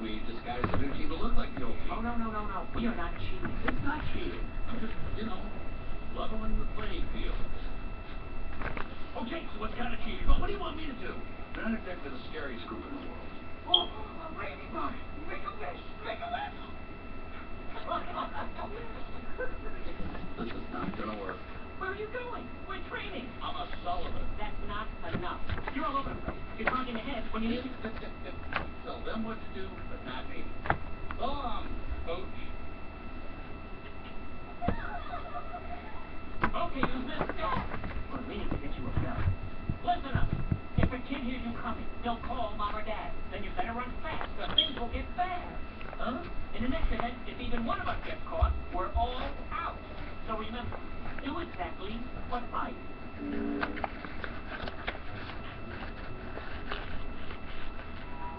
We disguised the new team to look like the old team. Oh, no, no, no, no. We are not cheating. It's not cheating. I'm just, you know, leveling the playing field. Okay, so it's kind of cheating, but what do you want me to do? They're not exactly the scariest group in the world. Oh, I'm a ladybug! Make a wish! Make a wish! this is not gonna work. Where are you going? We're training. I'm a Sullivan. That's not enough. You're all over the place. You're talking ahead when you need to. Them what to do, but not me. So long, um, coach. Okay, use this stuff. We're meaning to get you a belt. Listen up. If a kid hears you coming, they'll call mom or dad. Then you better run fast, or things will get bad. Huh? In the next event, if even one of us gets caught, we're all out. So remember, do exactly what I do.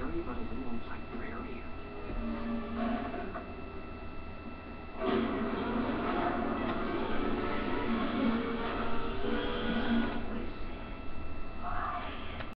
Scary about a little librarian?